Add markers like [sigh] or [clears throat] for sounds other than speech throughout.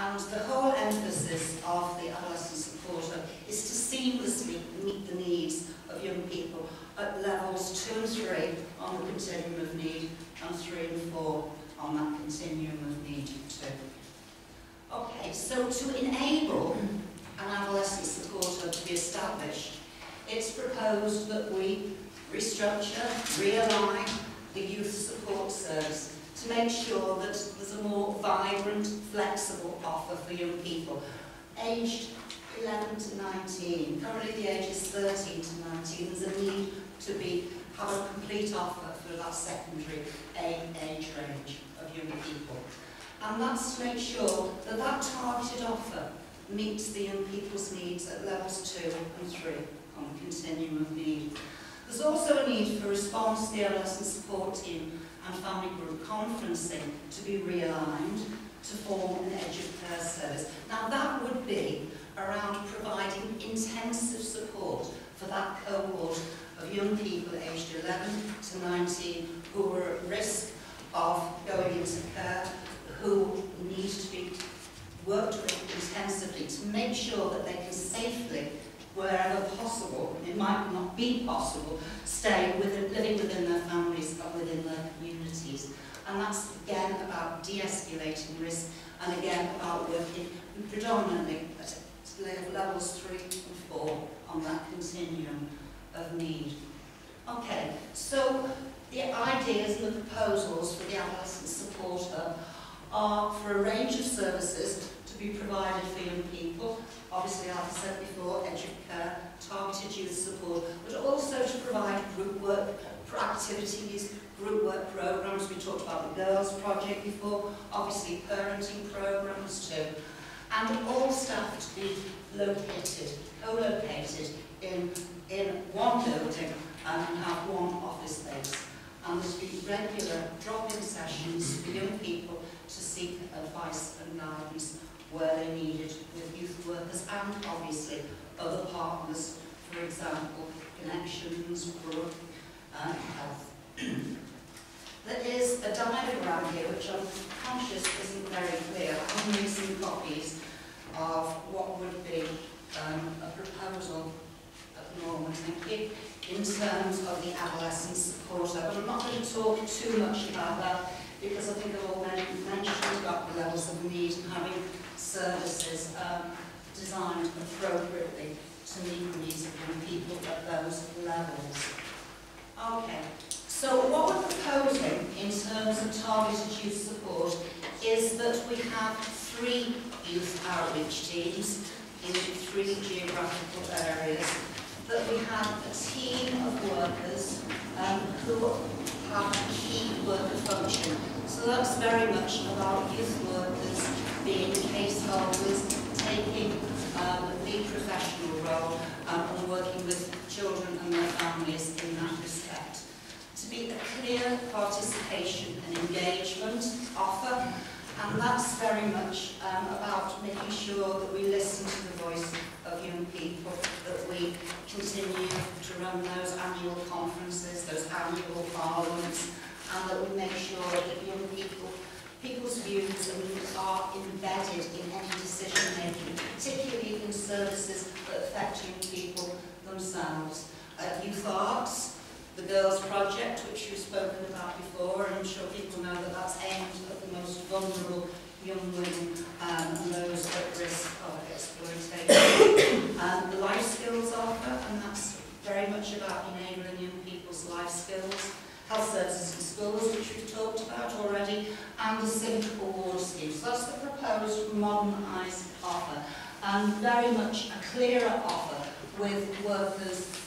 And the whole emphasis of the adolescent supporter is to seamlessly meet the needs of young people at levels two and three on the continuum of need and three and four on that continuum of need too. Okay, so to enable an adolescent supporter to be established, it's proposed that we restructure, realign the youth support service to make sure that there's a more vibrant, flexible offer for young people aged 11 to 19. Currently the age is 13 to 19. There's a need to be have a complete offer for that secondary age range of young people. And that's to make sure that that targeted offer meets the young people's needs at levels 2 and 3 on the continuum of need. There's also a need for response the adolescent support team and family group conferencing to be realigned to form an edge of care service. Now that would be around providing intensive support for that cohort of young people aged 11 to 19 who are at risk of going into care, who need to be worked with intensively to make sure that they can safely, wherever possible, it might not be possible, stay within their families or within their communities. And that's again about de-escalating risk and again about working predominantly at levels three and four on that continuum of need. Okay, so the ideas and the proposals for the adolescent supporter are for a range of services to be provided for young people. Obviously, as I said before, edge of care, targeted youth support, but also to provide group work for activities, group work programs. We talked about the Girls Project before, obviously parenting programs too. And all staff to be located, co-located in, in one building and have one office space. And there to be regular drop-in sessions for young people to seek advice and guidance where they needed it with youth workers and obviously other partners, for example, connections, group, uh, and health. There is a diagram here which I'm conscious isn't very clear. I'm using copies of what would be um, a proposal at the moment, thank you, in terms of the adolescent supporter. But I'm not going to talk too much about that because I think I've already mentioned about the levels of need and having services um, designed appropriately to meet the needs of young people at those levels. Okay, so what we're proposing in terms of targeted youth support is that we have three youth outreach teams in three geographical areas, that we have a team of workers um, who have a key worker function. So that's very much about youth workers being case holders, taking um, the professional role um, and working with children and their families in that respect. Be a clear participation and engagement offer and that's very much um, about making sure that we listen to the voice of young people, that we continue to run those annual conferences, those annual parliaments, and that we make sure that young people, people's views are embedded in any decision making, particularly in services that affect young people themselves. Uh, youth arts, the Girls Project, which you've spoken about before, and I'm sure people know that that's aimed at the most vulnerable young women um, and those at risk of exploitation. [coughs] um, the life skills offer, and that's very much about enabling young people's life skills. Health services in schools, which we've talked about already, and the civic award scheme. So that's the proposed modernised offer, and very much a clearer offer with workers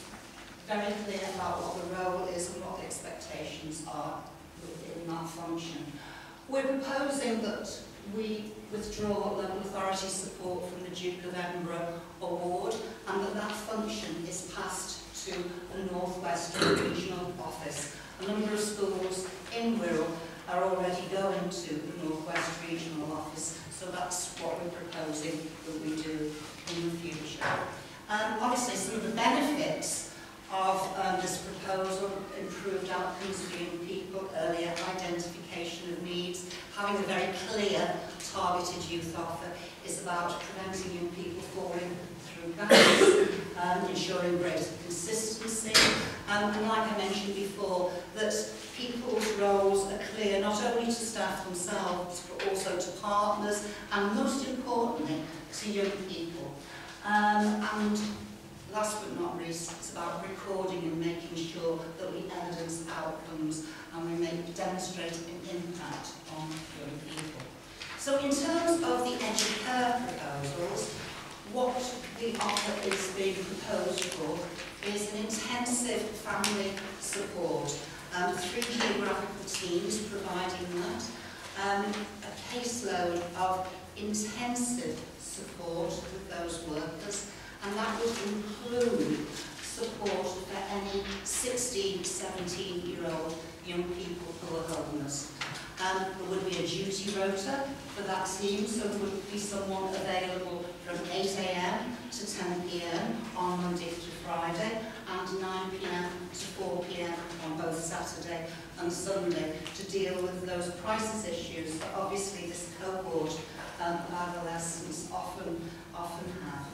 very clear about what the role is and what the expectations are within that function. We're proposing that we withdraw local authority support from the Duke of Edinburgh Award and that that function is passed to the North West Regional Office. A number of schools in Wirral are already going to the North West Regional Office, so that's what we're proposing that we do in the future. And obviously some of the benefits of um, this proposal, improved outcomes for young people, earlier identification of needs, having a very clear targeted youth offer is about preventing young people falling through gaps, um, ensuring greater consistency, um, and like I mentioned before, that people's roles are clear not only to staff themselves but also to partners and most importantly to young people. Um, and last but not least, it's about recording and making sure that we evidence outcomes and we make demonstrate an impact on young people. So in terms of the edge of care proposals, what the offer is being proposed for is an intensive family support. Um, three geographical teams providing that. Um, a caseload of intensive support with those workers and that would include support for any 16, 17 year old young people who are homeless. Um, there would be a duty rota for that team, so there would be someone available from 8am to 10pm on Monday to Friday and 9pm to 4pm on both Saturday and Sunday to deal with those crisis issues that obviously this cohort um, of adolescents often, often have.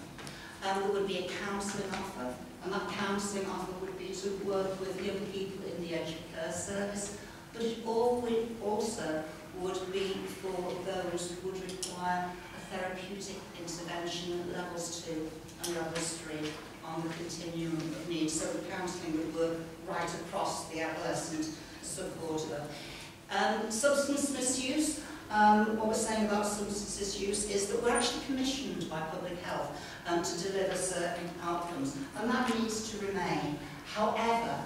Um, there would be a counselling offer, and that counselling offer would be to work with young people in the edge of care service, but it also would be for those who would require a therapeutic intervention at levels two and levels three on the continuum of needs. So the counselling would work right across the adolescent support. Um, substance misuse, um, what we're saying about substance misuse is that we're actually commissioned by public health um, to deliver certain outcomes, and that needs to remain. However,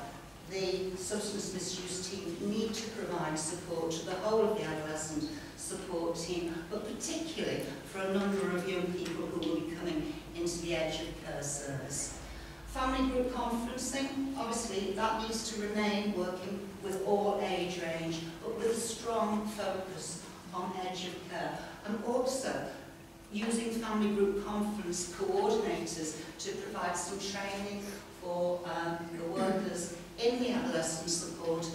the substance misuse team need to provide support to the whole of the adolescent support team, but particularly for a number of young people who will be coming into the edge of care service. Family group conferencing, obviously that needs to remain working with all age range, but with a strong focus on edge of care. And also using family group conference coordinators to provide some training for um, the workers in the adolescent support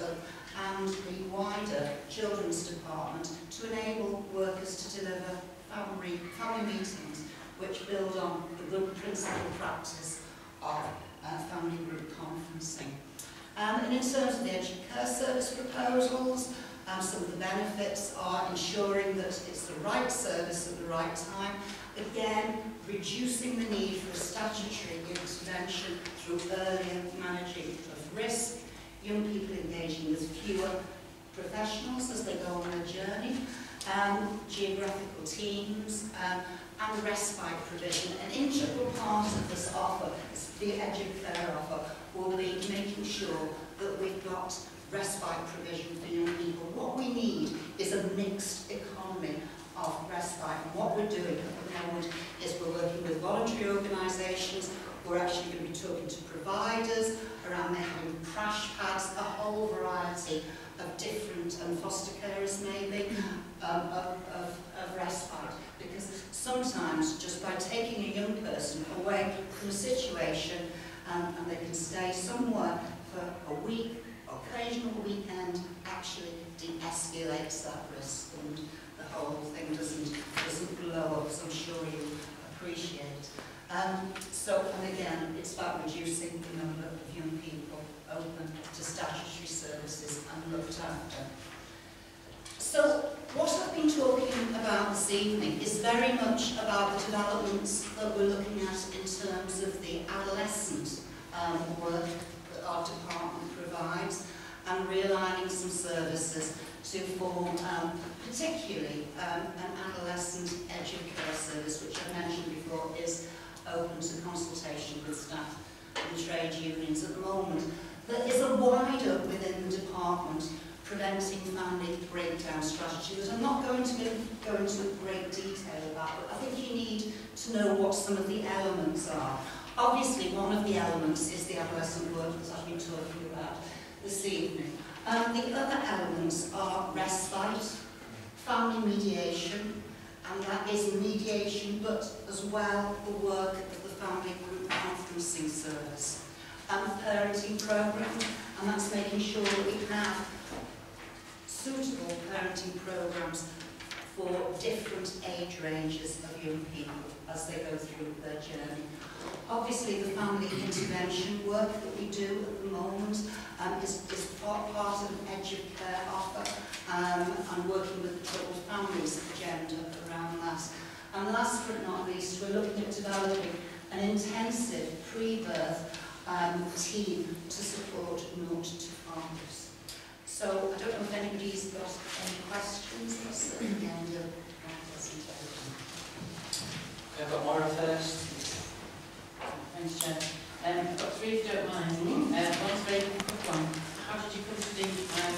and the wider children's department to enable workers to deliver family, family meetings which build on the good principle practice of uh, family group conferencing. Um, and in terms of the edge of care service proposals, um, some of the benefits are ensuring that it's the right service at the right time. Again, reducing the need for a statutory intervention through earlier managing of risk, young people engaging with fewer professionals as they go on their journey, um, geographical teams, um, and respite provision. An integral part of this offer, the edge of care offer, will be making sure that we've got respite provision for young people. What we need is a mixed economy of respite. And what we're doing at the moment is we're working with voluntary organisations, we're actually going to be talking to providers around having crash pads, a whole variety of different, and foster carers maybe, um, of, of, of respite. Because sometimes just by taking a young person away from a situation um, and they can stay somewhere for a week, occasional weekend actually de-escalates that risk and the whole thing doesn't, doesn't blow up, as I'm sure you appreciate. Um, so, and again, it's about reducing the number of young people open to statutory services and looked after. So, what I've been talking about this evening is very much about the developments that we're looking at in terms of the adolescent um, work that our department provides and realigning some services to form um, particularly um, an adolescent edge of care service, which I mentioned before is open to consultation with staff and trade unions at the moment. There is a wider within the department preventing family breakdown strategy that I'm not going to go into great detail about, but I think you need to know what some of the elements are. Obviously, one of the elements is the adolescent work that I've been talking about this evening. Um, the other elements are respite, family mediation, and that is mediation, but as well the work of the family conferencing service. And a parenting programme, and that's making sure that we have suitable parenting programmes for different age ranges of young people as they go through their journey. Obviously, the family intervention work that we do at the moment um, is, is part, part of an edge of care offer um, and working with the troubled families agenda around that. And last but not least, we're looking at developing an intensive pre-birth um, team to support naught to farmers. So I don't know if anybody's got any questions. That's at the end of my presentation. I've got Moira first. Thanks, Chair. Um, I've got three, if you don't mind. Um, one's very quick one. How did you come to the um,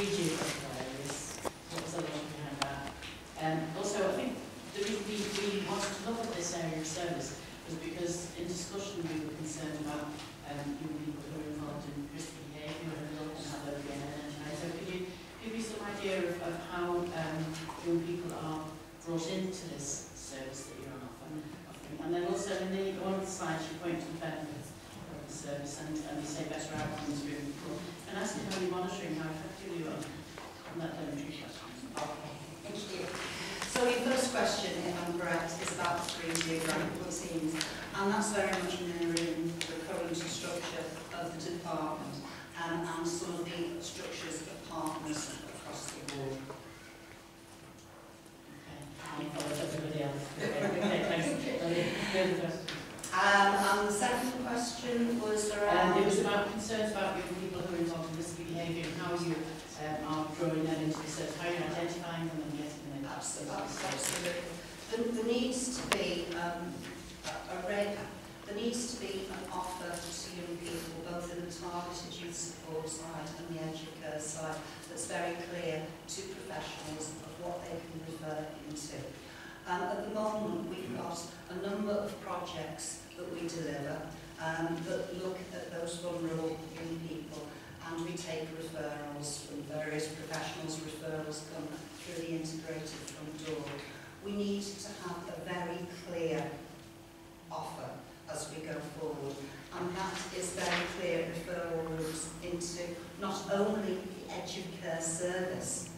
region of areas? What was the logic behind that? Um, also, I think the reason we, we wanted to look at this area of service was because in discussion we were concerned about um, young people who are involved in risky behaviour and look and how they're being identified. So could you give me some idea of, of how um, young people are brought into this service that you're offering? offering? And then also in the one of the slides you point to the benefits of the service and, and you say better outcomes for young people. And asking how you're monitoring how effective you are on that elementary question. Thank you. So your first question, if I'm correct, is about the three geographical teams, and that's very much mirroring the current structure of the department um, and some of the structures of partners across the board. Okay. Everybody else. Okay. Um, and the second question was around... Um, it was about concerns about young people who are involved in risky behaviour and how you um, are drawing them into research, how you're identifying them and getting them into Absolutely. Absolutely. There, there needs to be um, a, a, there needs to be an offer to young people, both in the targeted youth support side and the edge of care side, that's very clear to professionals of what they can refer into. Um, at the moment, we've got a number of projects that we deliver um, that look at those vulnerable young people and we take referrals from various professionals, referrals come through the integrated front door. We need to have a very clear offer as we go forward and that is very clear referral routes into not only the edge of care service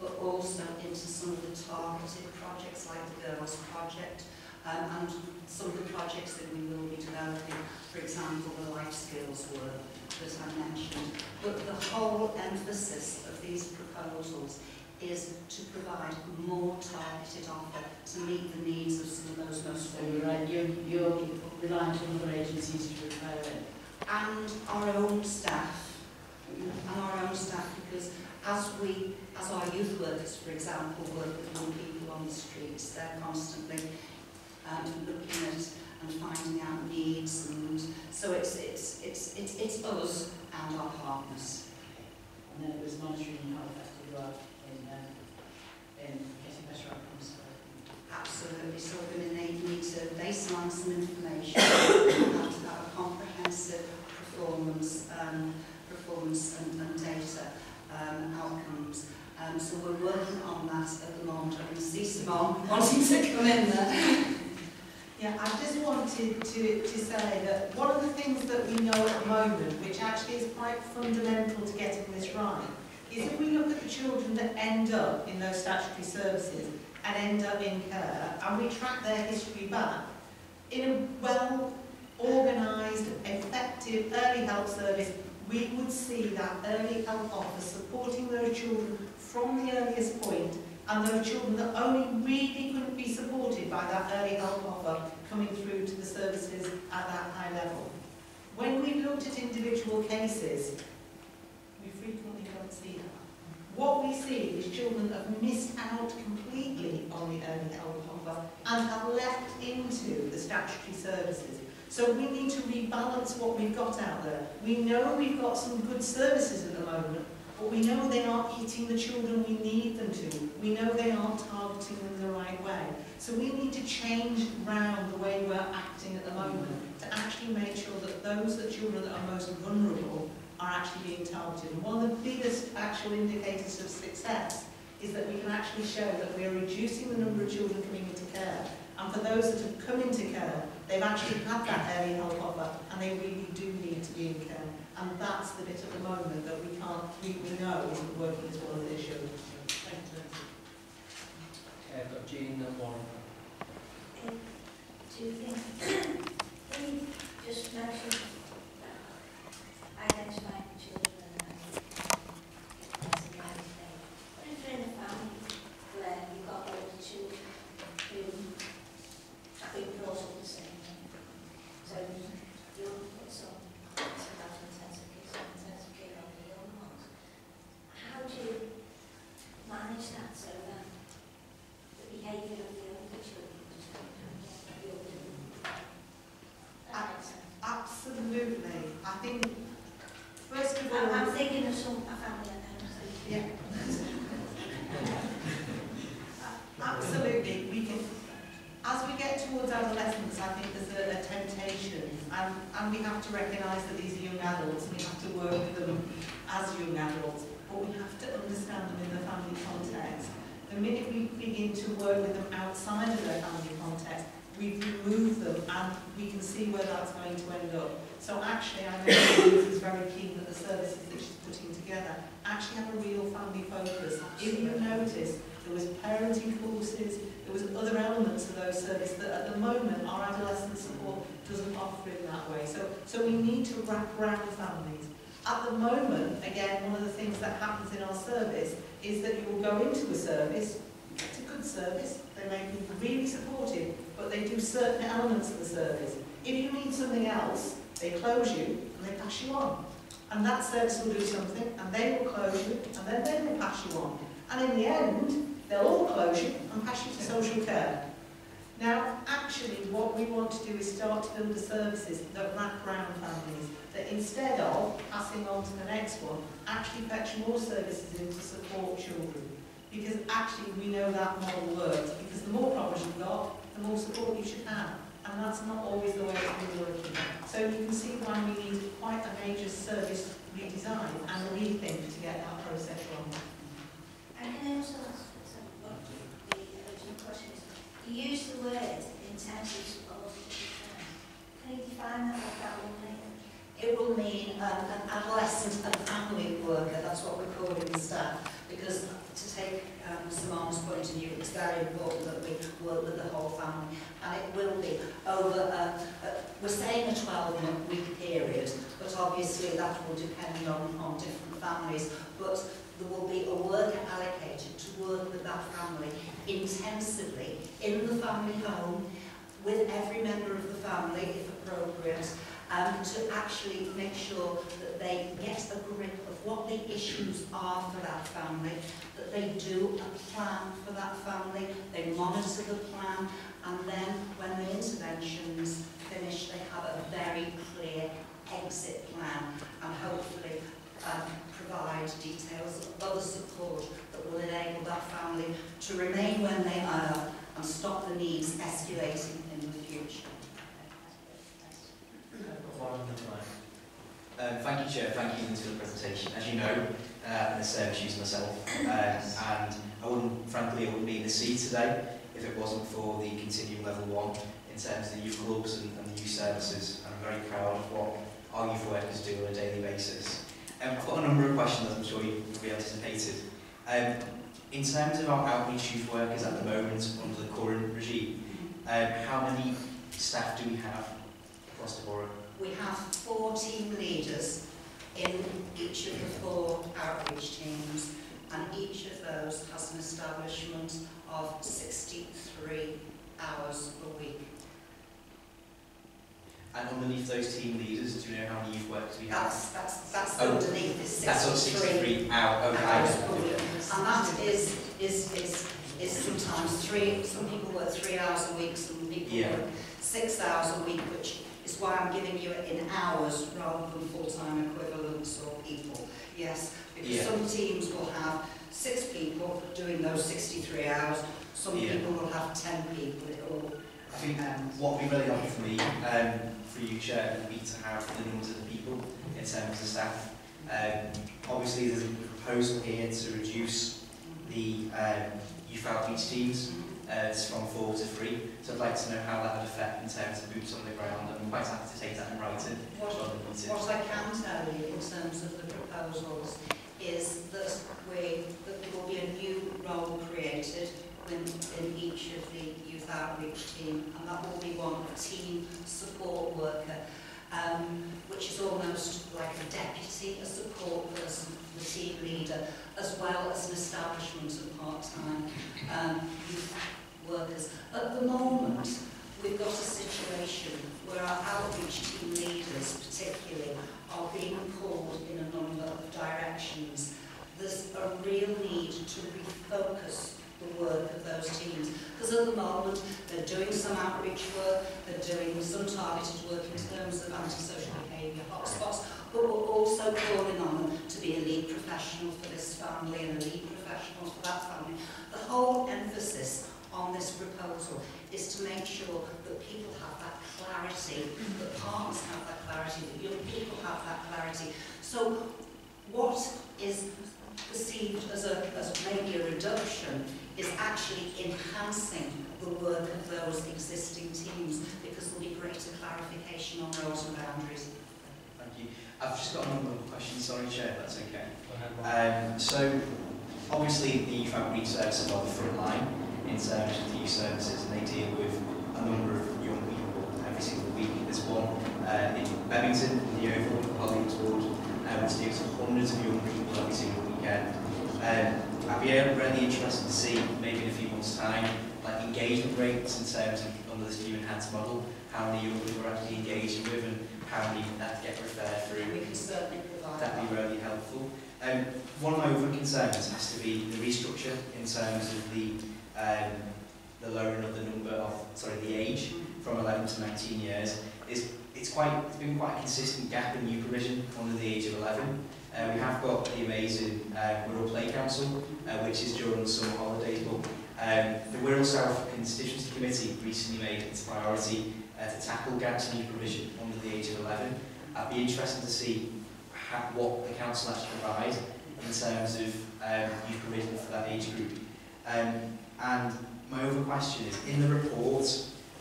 but also into some of the targeted projects like the Girls Project um, and some of the projects that we will be developing, for example, the life skills work that I mentioned. But the whole emphasis of these proposals is to provide more targeted offer to meet the needs of some of those most you're right, you're, you're reliant on other agencies to refer it. and our own staff, and our own staff, because as we, as our youth workers, for example, work with young people on the streets, they're constantly um, looking at and finding out needs, and so it's it's it's it's, it's us and our partners. And then it was monitoring how effective you are in getting better outcomes. Absolutely. So we're going to need, need to baseline some information and have to have a comprehensive performance, um, performance and, and data um, outcomes. Um, so we're working on that at the moment. I can see Simone [laughs] wanting to come in there. Yeah, I just wanted to, to say that one of the things that we know at the moment, which actually is quite fundamental to getting this right, is if we look at the children that end up in those statutory services and end up in care, and we track their history back, in a well organised, effective early help service, we would see that early help offer supporting those children from the earliest point and those children that only really couldn't be supported by that early help offer coming through to the services at that high level. When we've looked at individual cases, don't see that. What we see is children have missed out completely on the early offer and have left into the statutory services. So we need to rebalance what we've got out there. We know we've got some good services at the moment, but we know they aren't hitting the children we need them to. We know they aren't targeting them the right way. So we need to change round the way we're acting at the moment to actually make sure that those that children that are most vulnerable are actually being targeted. And one of the biggest actual indicators of success is that we can actually show that we are reducing the number of children coming into care. And for those that have come into care, they've actually had that early help offer and they really do need to be in care. And that's the bit at the moment that we can't, we, we know isn't working as well as it should. Thank you. Okay, I've got Jean and Warren. two things. Can you just mention Absolutely. I think, first of I'm, I'm all, thinking of some, a family I know, so. yeah. Absolutely, we can, as we get towards adolescence, I think there's a, a temptation, and, and we have to recognise that these are young adults, and we have to work with them as young adults, but we have to understand them in the family context. The minute we begin to work with them outside of their family context, we remove them, and we can see where that's going to end up. So actually, I know Ruth is very keen that the services that she's putting together actually have a real family focus. If you notice, there was parenting courses, there was other elements of those services that at the moment our adolescent support doesn't offer in that way. So, so we need to wrap around families. At the moment, again, one of the things that happens in our service is that you will go into a service, it's a good service, they may be really supportive, but they do certain elements of the service. If you need something else, they close you and they pass you on. And that service will do something, and they will close you, and then they will pass you on. And in the end, they'll all close you and pass you to social care. Now, actually, what we want to do is start to build the services that wrap around families, that instead of passing on to the next one, actually fetch more services in to support children. Because actually, we know that model works, because the more problems you've got, the more support you should have. And that's not always the way it's been working. So you can see why we need quite a major service redesign and rethink to get that process wrong. And can I also ask, so what the original question is, you use the word intensive support. Can you define that, what that will mean? It will mean um, an adolescent and family worker, that's what we call it in staff, because to take um, Simone's point of view, it's very important that we work with the whole family, and it will be over, uh, uh, we're saying a 12-month week period, but obviously that will depend on, on different families, but there will be a worker allocated to work with that family intensively in the family home, with every member of the family, if appropriate, um, to actually make sure that they get a grip what the issues are for that family, that they do a plan for that family, they monitor the plan, and then when the interventions finish, they have a very clear exit plan, and hopefully um, provide details of other support that will enable that family to remain when they are and stop the needs escalating in the future. Um, thank you, Chair. Thank you for the presentation. As you know, uh, I'm a service user myself, um, and I wouldn't, frankly, I wouldn't be in the seat today if it wasn't for the continuing level one in terms of the youth clubs and, and the youth services. And I'm very proud of what our youth workers do on a daily basis. Um, I've got a number of questions that I'm sure you've be anticipated. Um, in terms of our outreach youth workers at the moment under the current regime, um, how many staff do we have across the borough? We have four team leaders in each of the four outreach teams, and each of those has an establishment of 63 hours a week. And underneath those team leaders, do you know how many youth workers we have? That's, that's, that's Oh, underneath this That's on 63 63 out, hours okay. a week. And that is, is, is, is sometimes three, some people work three hours a week, some people Yeah. work six hours a week, which is why I'm giving you it in hours rather than full-time equivalents or people. Yes, because Yeah. some teams will have six people doing those 63 hours, some Yeah. people will have 10 people, it all I think um, what would be really helpful for me, um, for you, Chair, would be to have the numbers of people in terms of staff. Um, obviously, there's a proposal here to reduce the um, youth outreach teams uh, from four to three. So I'd like to know how that would affect in terms of boots on the ground. I'm quite happy to take that in writing. What, what I can tell you in terms of the proposals is that, we, that there will be a new role created in, in each of the youth outreach team and that will be one team support worker um, which is almost like a deputy, a support person, the team leader, as well as an establishment of part-time um, youth workers. At the moment, we've got a situation where our outreach team leaders, particularly, are being pulled in a number of directions. There's a real need to refocus the work of those teams. Because at the moment, they're doing some outreach work, they're doing some targeted work in terms of antisocial behaviour hotspots, but we're also calling on them to be a lead professional for this family and a lead professional for that family. The whole emphasis on this proposal is to make sure that people have that clarity, that partners have that clarity, that young people have that clarity. So what is perceived as, a, as maybe a reduction is actually enhancing the work of those existing teams because there'll be greater clarification on roles and boundaries. Thank you. I've just got a number of questions, sorry Chair, if that's okay. Go ahead, Mark. Um, so, obviously the youth outreach services are the front line in terms of the youth services and they deal with a number of young people every single week. There's one uh, in Bebington, in the Oval, Hollywood Ward, uh, which deals with hundreds of young people every single weekend. Um, I'd be really interested to see, maybe in a few months' time, like engagement rates in terms of under this new enhanced model, how many young people are actually engaging with and how many that get referred through. We can certainly provide That'd be really helpful. Um, one of my other concerns has to be the restructure in terms of the um, the lowering of the number of sorry the age from 11 to 19 years. Is it's quite it's been quite a consistent gap in new provision under the age of 11. Uh, we have got the amazing uh, Wirral Play Council, uh, which is during the summer holidays, but um, the Wirral South Constituency Committee recently made it its priority uh, to tackle gaps in provision under the age of 11. I'd be interested to see ha what the council has to provide in terms of um, youth provision for that age group. Um, and my other question is, in the report,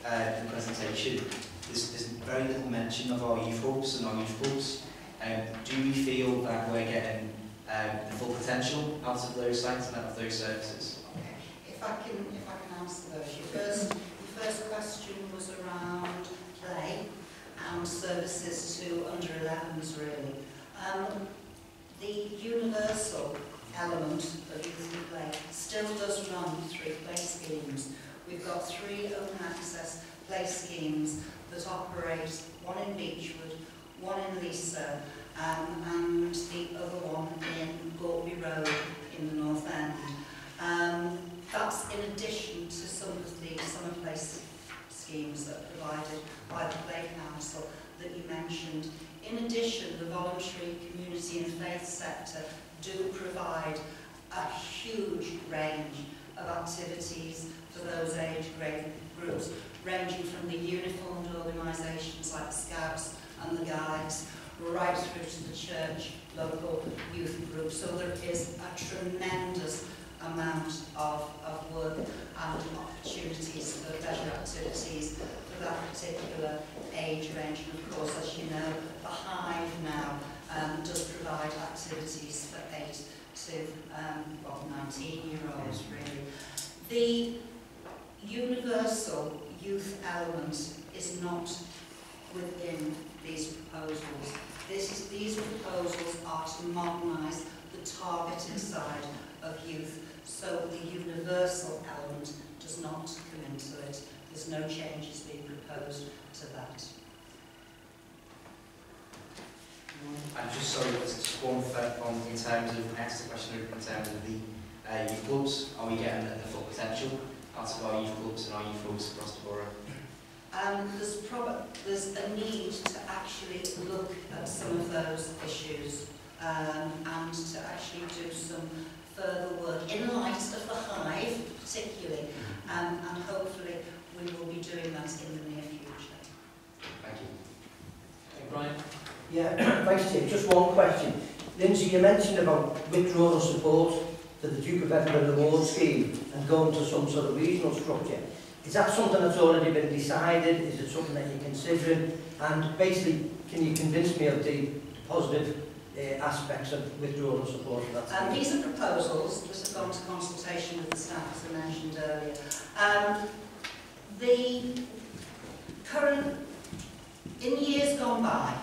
uh, the presentation, there's, there's very little mention of our youth hubs and our youth clubs. Um, do we feel that we're getting um, the full potential out of those sites and out of those services? Okay. If I can, if I can answer those. Your first, your first question was around play and services to under 11s really. Um, the universal element of youth play still does run through play schemes. We've got three open access play schemes that operate, one in Beechwood, one in Leasowe, um, and the other one in Gautby Road in the North End. Um, that's in addition to some of the summer place schemes that are provided by the Play Council that you mentioned. In addition, the voluntary community and faith sector do provide a huge range of activities for those age grade groups, ranging from the uniformed organisations like Scouts and the Guides, right through to the church, local youth groups. So there is a tremendous amount of, of work and opportunities for leisure activities for that particular age range. And of course, as you know, the Hive now um, does provide activities for 8 to um, well, 19 year olds really. The universal youth element is not within these proposals. This is, these proposals are to modernise the targeted side of youth, so the universal element does not come into it. There's no changes being proposed to that. I'm just sorry, there's just one third in terms of, I asked the question in terms of the uh, youth clubs. Are we getting the full potential out of our youth clubs and our youth clubs across the borough? Um, there's, prob- there's a need to actually look at some of those issues um, and to actually do some further work in light of the hive particularly um, and hopefully we will be doing that in the near future. Thank you. Okay, Brian? Yeah, [clears throat] Vice Chair, just one question. Lindsay, you mentioned about withdrawal of support for the Duke of Edinburgh Award Scheme and going to some sort of regional structure. Is that something that's already been decided? Is it something that you're considering? And basically, can you convince me of the positive uh, aspects of withdrawal and support for that Um, these are proposals that have gone to consultation with the staff, as I mentioned earlier. Um, the current, in years gone by,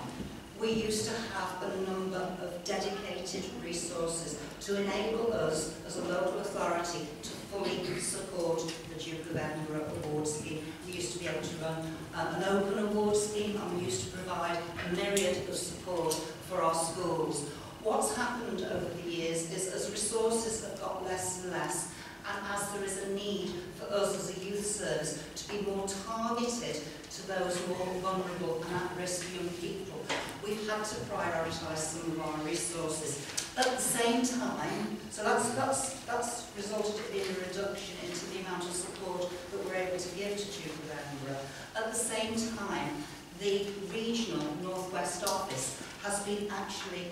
we used to have a number of dedicated resources to enable us, as a local authority, to fully support the Duke of Edinburgh award scheme. We used to be able to run um, an open award scheme and we used to provide a myriad of support for our schools. What's happened over the years is as resources have got less and less and as there is a need for us as a youth service to be more targeted to those more vulnerable and at-risk young people, we've had to prioritise some of our resources. At the same time, so that's, that's, that's resulted in a reduction into the amount of support that we're able to give to of Edinburgh. At the same time, the regional Northwest Office has been actually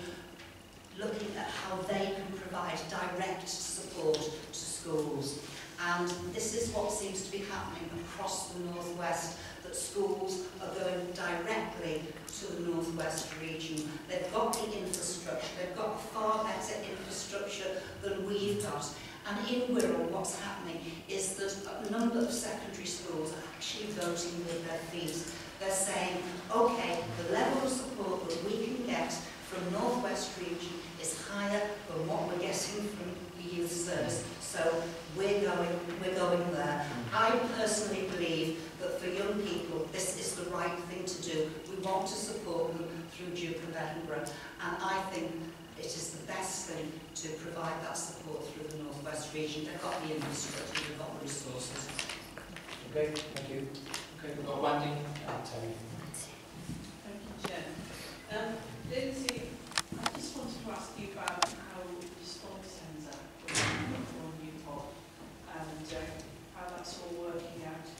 looking at how they can provide direct support to schools. And this is what seems to be happening across the Northwest, that schools are going directly to the Northwest region. They've got the infrastructure, they've got far better infrastructure than we've got. And in Wirral, what's happening is that a number of secondary schools are actually voting with their feet. They're saying, okay, the level of support that we can get from Northwest region is higher than what we're getting from the youth service. So we're going, we're going there. I personally believe that for young people, this is the right thing to do. We want to support them through Duke of Edinburgh. And I think it is the best thing to provide that support through the Northwest region. They've got the infrastructure, they've got the resources. Okay, thank you. Okay, we've got Wendy and Terry. Thank you, Chair. Um, Lindsay, I just wanted to ask you about how the response centre for Newport and uh, how that's all working out.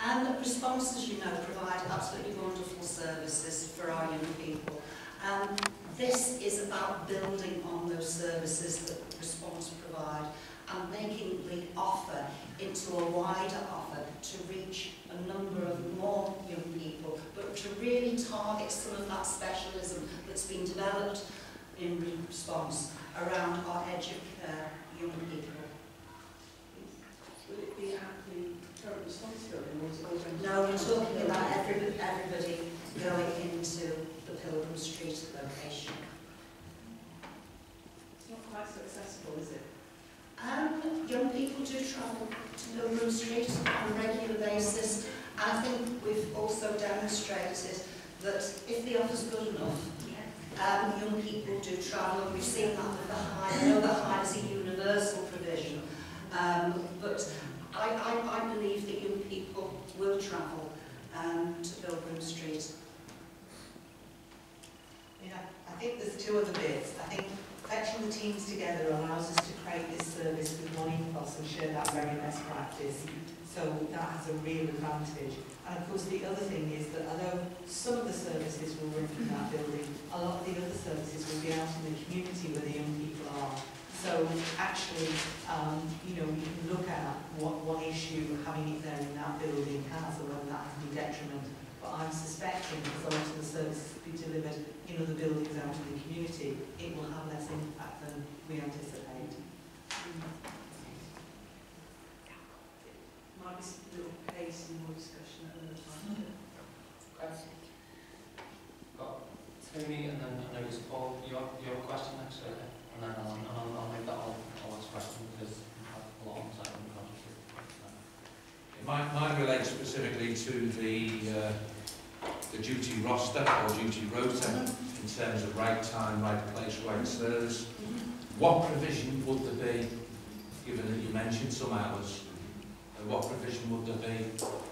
And Response, responses, you know, provide absolutely wonderful services for our young people. Um, this is about building on those services that Response provide and making the offer into a wider offer to reach a number of more young people, but to really target some of that specialism that's been developed in response around our edge of care young people. Will it be No, we're talking about everybody, everybody going into the Pilgrim Street location. It's not quite so accessible, is it? Um, young people do travel to Pilgrim Street on a regular basis. I think we've also demonstrated that if the offer's good enough, um, young people do travel, and we've seen that with the Hive. I know that Hive is a universal provision, um, but I, I, I believe that young people will travel um, to Pilgrim Street. Yeah, I think there's two other bits. I think fetching the teams together allows us to create this service with one ethos and share that very best practice. So that has a real advantage. And of course the other thing is that although some of the services will run from that building, a lot of the other services will be out in the community where the young people are. So actually, um, you know, we can look at what one issue having it there in that building has or whether that has any detriment. But I'm suspecting because a lot of the services be delivered in other buildings out in the community, it will have less impact than we anticipate. Might be a little pace and more discussion at another time. Got Tony and then I know it's Paul. You have, you have a question next, okay? And then I'll, and I'll, I'll make that all, all last question because we have a lot on time and contribute. Mine, mine relates specifically to the, uh, the duty roster or duty rota in terms of right time, right place, right service. What provision would there be, given that you mentioned some hours, uh, what provision would there be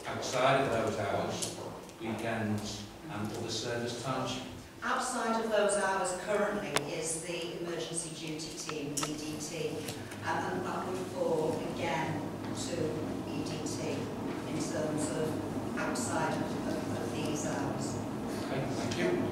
outside of those hours, weekends and other service times? Outside of those hours currently is the emergency duty team, EDT, and then that would fall again to EDT in terms of outside of, of, of these hours. Okay, thank you.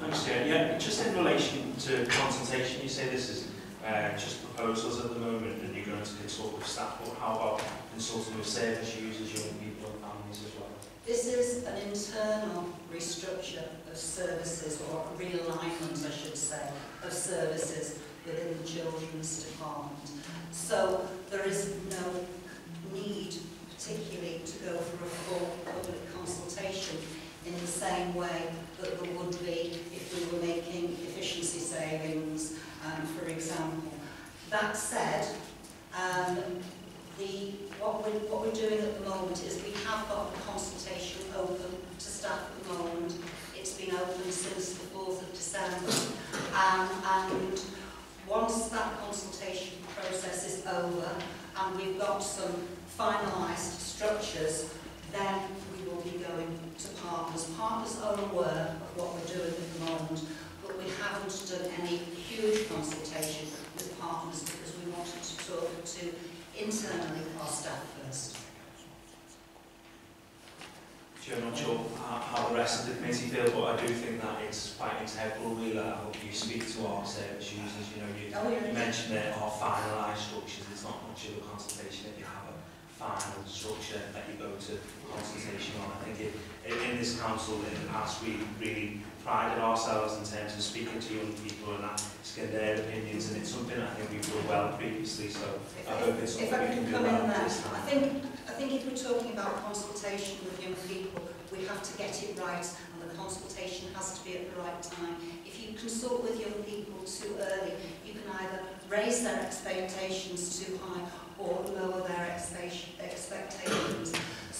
Thanks, Chair. Yeah, just in relation to consultation, you say this is uh, just proposals at the moment and you're going to consult with staff, but how about consulting with service users, young people and families as well? This is an internal restructure of services, or realignment, I should say, of services within the children's department. So there is no need particularly to go for a full public consultation in the same way that there would be if we were making efficiency savings, um, for example. That said, um, the, what, we're, what we're doing at the moment is we have got the consultation open to staff at the moment. It's been open since the 4th of December. Um, and once that consultation process is over and we've got some finalised structures, then we will be going to partners. Partners are aware of what we're doing at the moment, but we haven't done any huge consultation with partners because we wanted to talk to internally our staff first. Sure, I'm not sure how, how the rest of the committee feel, but I do think that it's quite integral, really. I hope you speak to our service users. You know, you oh, mentioned there are finalised structures. It's not much of a consultation if you have a final structure that you go to consultation on. I think it, in this council in the past, we really prided ourselves in terms of speaking to young people and asking their opinions, and it's something I think we've done well previously, so if I hope it's something if I can we can come do well in there, I think, I think if we're talking about consultation with young people, we have to get it right, and the consultation has to be at the right time. If you consult with young people too early, you can either raise their expectations too high or lower their expectations.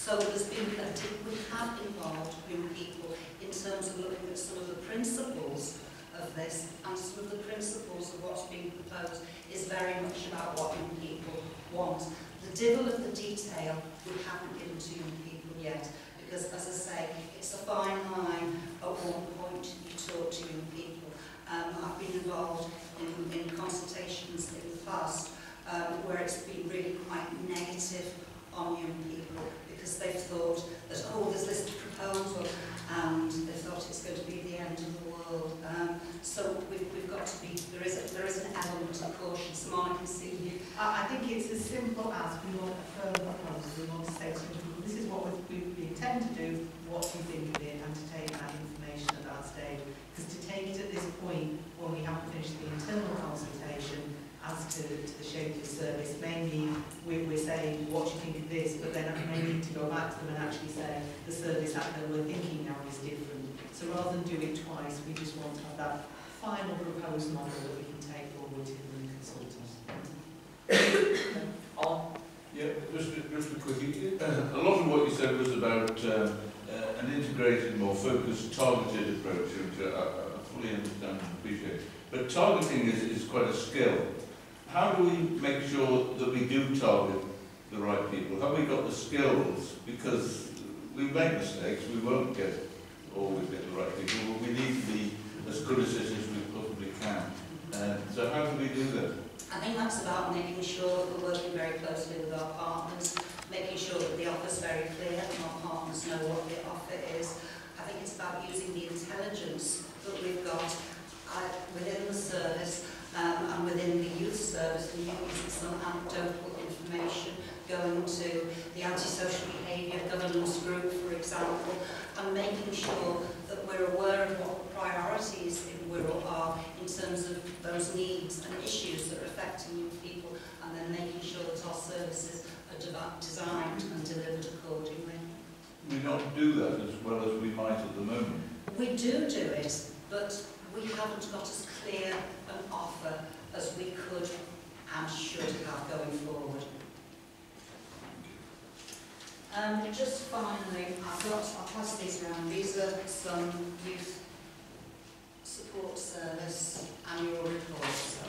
So there's been a, we have involved young people in terms of looking at some of the principles of this and some of the principles of what's being proposed is very much about what young people want. The devil of the detail we haven't given to young people yet because as I say it's a fine line at one point you talk to young people. Um, I've been involved in, in consultations in the past um, where it's been really quite negative on young people because they've thought that oh there's this proposal and they thought it's going to be the end of the world. Um, so we've, we've got to be, there is, a, there is an element of caution. Simone, I can see you. I, I think it's as simple as we want a firm proposal, we want to say to people, this is what we, we, we intend to do, what do you think of it, and to take that information at that stage. Because to take it at this point, when we haven't finished the internal consultation as to, to the shape of the service, mainly we, we're saying, what do you think of this, but then I may need to go back to them and actually say, the service that they were thinking now is different. So rather than do it twice, we just want to have that final proposed model that we can take forward to the consultants. [coughs] Alan? Yeah, just, just a quickie. A lot of what you said was about um, uh, an integrated, more focused, targeted approach, which I, I fully understand and appreciate. But targeting is, is quite a skill. How do we make sure that we do target the right people? Have we got the skills? Because we make mistakes, we won't get always get the right people, but we need to be as good as as we possibly can. So how do we do that? I think that's about making sure that we're working very closely with our partners, making sure that the offer's very clear and our partners know what the offer is. I think it's about using the intelligence that we've got uh, within the service um, and within the youth service and using some anecdotal information going to the antisocial behaviour governance group, for example, and making sure that we're aware of what the priorities in Wirral are in terms of those needs and issues that are affecting young people, and then making sure that our services are devi- designed and delivered accordingly. We not do that as well as we might at the moment. We do do it, but we haven't got as clear an offer as we could and should have going forward. Um, just finally, I've got, I'll pass these around. These are some youth support service annual reports, so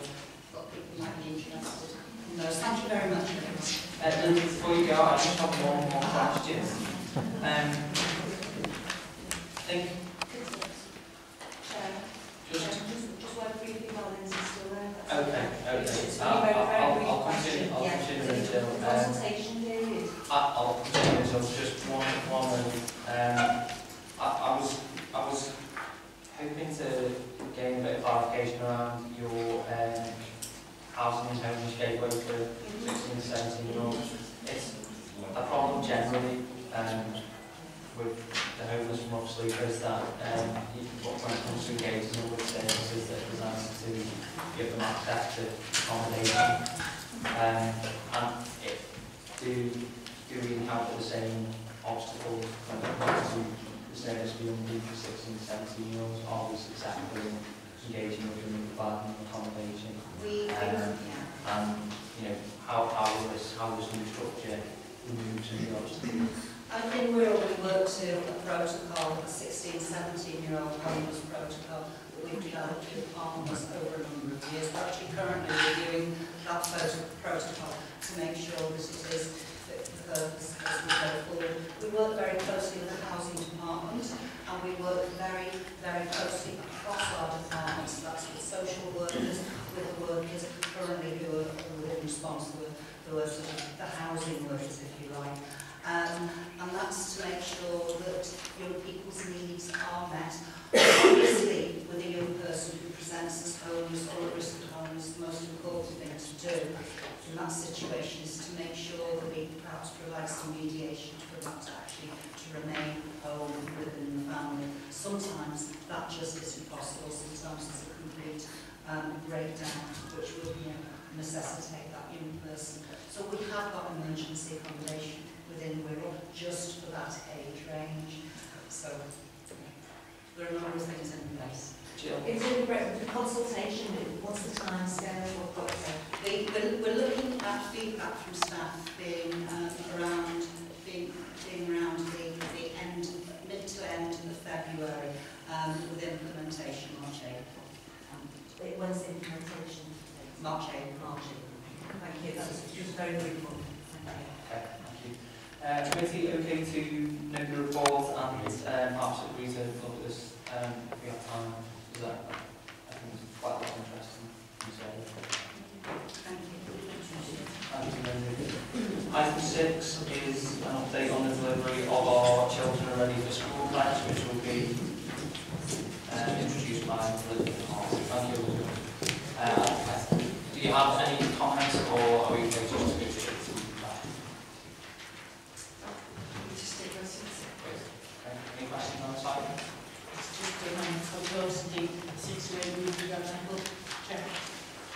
got people might be interested in those. Thank you very much. Uh, Lindsay, before you go, I just have one more question. [laughs] Um, I think Chair, just just, just wait briefly still there. Okay, okay. It's I'll, very, very I'll, brief I'll question. consider, I'll Yeah. consider until, um, Consultation period. I, I'll until just one, one, um, I, I was, I was hoping to gain a bit of clarification around your, um, housing and homeless gateway for Mhm. and 17 year olds. It's a problem generally um, with the and rough that um, when it comes to engaging them with services that are designed to give them access to accommodation. Um, and it, do, do we encounter the same obstacles when it comes to the service for young people, 16, 17 year olds, are we successful in engaging with them and providing accommodation? We, Um, yeah. And, you know, how, how this, how this new structure remove some of the obstacles? I think we work to a protocol, a 16, 17 year old homeless protocol that we've developed with partners over a number of years. We're actually currently reviewing that protocol to make sure that it is fit for purpose as we go forward. We work very closely with the housing department and we work very, very closely across our departments. That's with social workers, with the workers currently who are, responsible, sort of the housing workers, if you like. Um, and that's to make sure that young people's needs are met. Obviously, with a young person who presents as homeless or at risk of homeless, the most important thing to do in that situation is to make sure that we perhaps provide some mediation for them to actually to remain home within the family. Sometimes that just isn't possible. Sometimes it's a complete um, breakdown which would you know, necessitate that young person. So we have got emergency accommodation within Wirral just for that age range. So there are a number of things in place. Jill? Is it a consultation, what's the time scale, what, what's that? The, we're, looking at feedback from staff being um, around, being, being around the, the end, mid to end of February um, with implementation March, April. It- When's the implementation? March, April. March. Thank you, that's just very brief one. Thank you. Okay, thank Uh, committee, okay to note the report and um, agree to look this um, if we have time. Is that, I think it's quite a lot of interest in this area. Thank you. Thank you, Linda. Item six is an update on the delivery of our Children Ready for School pledge, which will be um, introduced by Elizabeth Hart. Thank you, Uh, do you have any comments or are we okay just to go straight to that? Okay, Any questions on this item? It's just a man for close to situation with the governmental check.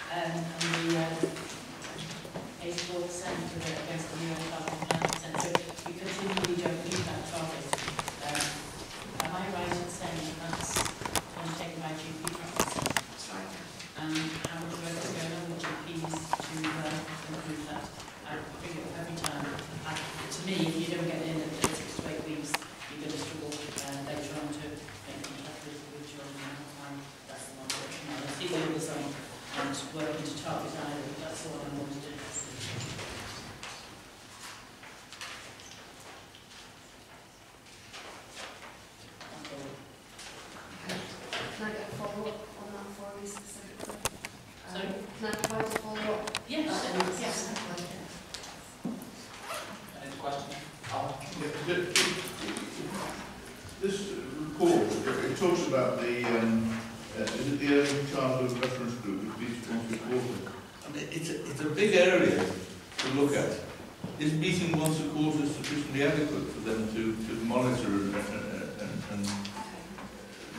Um, and the, uh, eighty-four percent of it against the New York Government Plan percent, so we continually don't meet that target. Um, am I right in saying that's undertaken by GP practice? That's right. And how much work is going on with GPs to, uh, improve that? I bring it up every time. And to me, if you don't get in at the six to eight weeks, you're going to struggle uh, later on to make contact with, with children and find that's the one that you know, see the others on and working to target either, that's all I want to do. That's all. Can I get a follow-up on that for me specifically? Um, Sorry? Can I provide a follow-up? Yes, Um, yes. Any questions? Alan? Yeah, the- This report, it talks about the, um, uh, is it the early childhood reference group, which meets once a quarter? I mean, it's, a- it's a big area to look at. Is meeting once a quarter sufficiently adequate for them to, to monitor and, and, and, and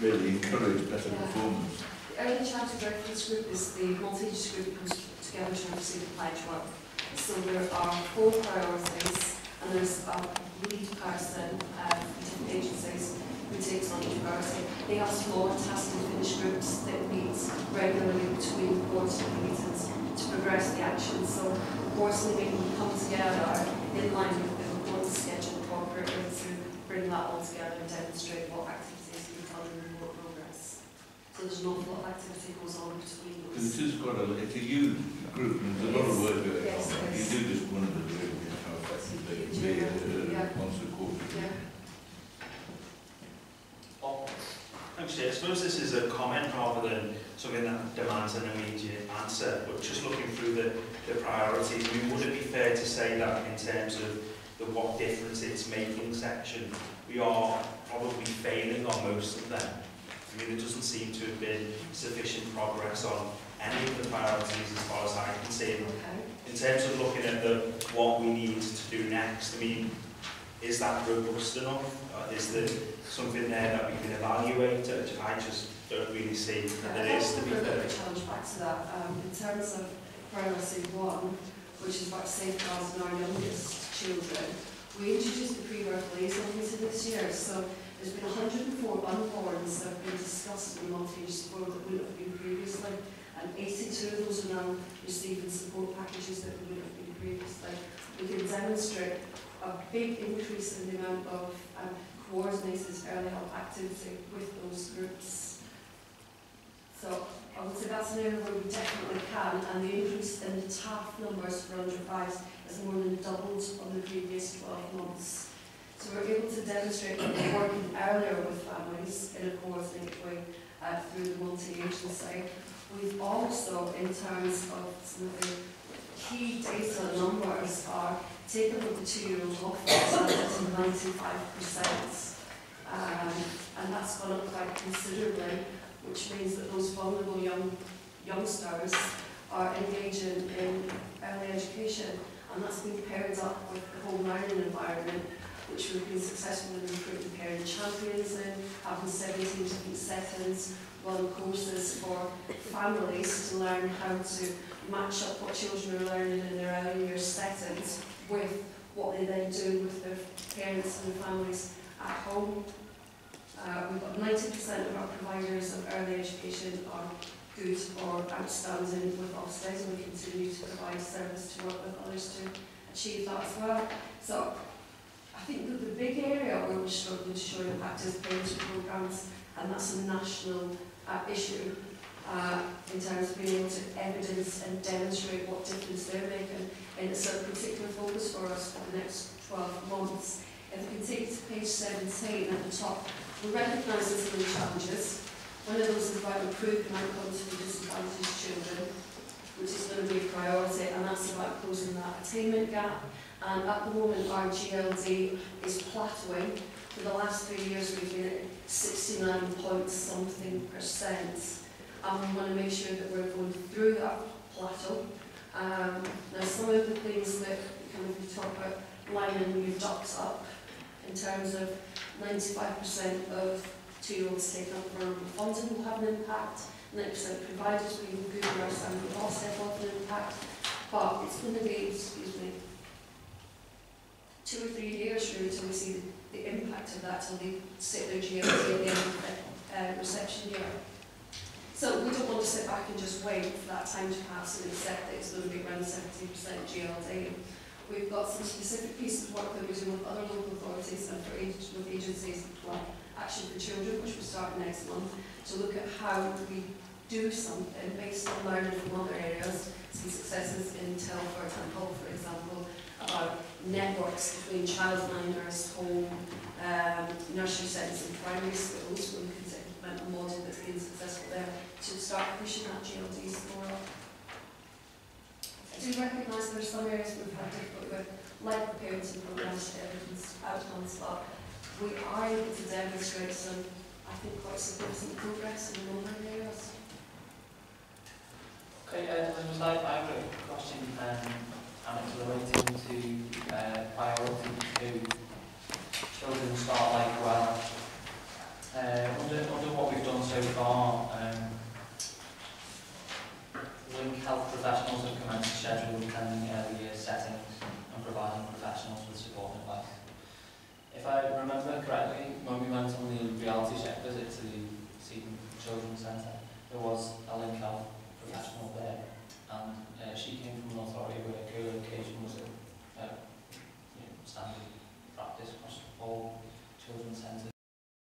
really encourage better performance? The early childhood reference group is the multi-age group that comes together to oversee the pledge work. So there are four priorities and there's a lead person uh, different agencies who takes on each priority. They have small task and finish groups that meet regularly between boards meetings to progress the action. So boards meeting come together in line with the report schedule appropriately to bring that all together and demonstrate what activities we've done and. So there's an awful lot of activity goes on between Because those. it is quite a, it's a huge group, and there's a lot of work going on. Yes, yes. You do just wonder really how effective they can be Yeah. uh, once a quarter. Yeah. Paul? Thanks, Chair. I suppose this is a comment rather than something that demands an immediate answer, but just looking through the, the priorities, I mean, would it be fair to say that in terms of the what difference it's making section, we are probably failing on most of them? I mean, there doesn't seem to have been sufficient progress on any of the priorities as far as I can see. Okay. In terms of looking at the what we need to do next, I mean, is that robust enough? Or is there something there that we can evaluate? I just don't really see that there is, to be fair. challenge back to that. Um, in terms of priority one, which is about safeguarding our youngest children, we introduced the pre-birth liaison meeting this year, so there's been 104 unborns that have been discussed in the multi-age support that wouldn't have been previously, and 82 of those are now receiving support packages that wouldn't have been previously. We can demonstrate a big increase in the amount of um, coordinated early help activity with those groups. So I would say that's an area where we definitely can, and the increase in the TAF numbers for under fives has more than doubled on the previous 12 months. So we're able to demonstrate that we're working earlier with families in a coordinated way uh, through the multi-agency. We've also, in terms of some of the key data numbers, are taken with the two-year-old off to 95%. Um, and that's gone up quite considerably which means that those vulnerable young youngsters are engaging in early education and that's been paired up with the home learning environment which we've been successful in recruiting parent champions in, having 17 different settings, run courses for families to learn how to match up what children are learning in their early years settings with what they then do with their parents and families at home. Uh, we've got 90% of our providers of early education are good or outstanding with Ofsted and we continue to provide service to work with others to achieve that as well. So I think that the big area where we're struggling to show impact is parenting programmes and that's a national uh, issue uh, in terms of being able to evidence and demonstrate what difference they're making and it's a particular focus for us for the next 12 months. If we can take to page 17 at the top, we recognise some challenges. One of those is about improving outcomes for disadvantaged children, which is going to be a priority, and that's about closing that attainment gap. And at the moment, our GLD is plateauing. For the last three years, we've been at 69 point something percent. And we want to make sure that we're going through that plateau. Um, now, some of the things that kind of we talk about lining your ducks up in terms of 95% of two-year-olds taken up for funding will have an impact, 90% providers being good nurse and will also have an impact, but it's going to be, excuse me, two or three years really until we see the, impact of that till they sit their GLD at the uh, reception year. So we don't want to sit back and just wait for that time to pass and accept that it's going to be around 70% GLD. We've got some specific pieces of work that we're doing with other local authorities and for with agencies like Action for Children, which will start next month, to look at how we do something based on learning from other areas, some successes in Telford and Hull, for example, about networks between childminders, home, um, nursery settings and primary schools, where we can implement a model that's been successful there to start pushing that GLDs more up. I do recognise there are some areas we've had difficulty with, like the parenting programmes evidence outcomes, but we are able to demonstrate some, I think, quite significant progress in a number of areas. Okay, uh, then was I, I have a question, um, and it's relating to uh, priority to children start life well. Uh, under, under what we've done so far, um, link health professionals have commenced schedule attending early years settings and providing professionals with support and advice. If I remember correctly, when we went on the reality check visit to the Children's Centre, there was a link health professional there, and uh, she came from an authority where girl education was a uh, you know, standard practice across all children's centres.